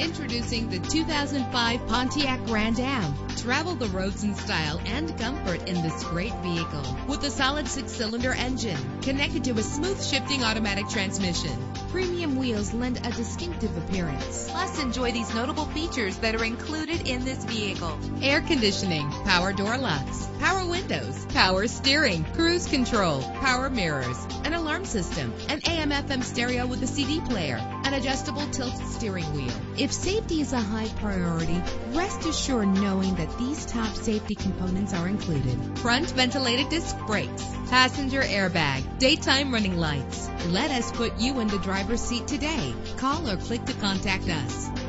Introducing the 2005 Pontiac Grand Am. Travel the roads in style and comfort in this great vehicle with a solid six-cylinder engine connected to a smooth shifting automatic transmission. Premium wheels lend a distinctive appearance. Plus, enjoy these notable features that are included in this vehicle. Air conditioning, power door locks, power windows, power steering, cruise control, power mirrors, an alarm system, an AM FM stereo with a CD player, an adjustable tilt steering wheel. If safety is a high priority, rest assured knowing that these top safety components are included. Front ventilated disc brakes, passenger airbag, daytime running lights. Let us put you in the driver's seat today. Call or click to contact us.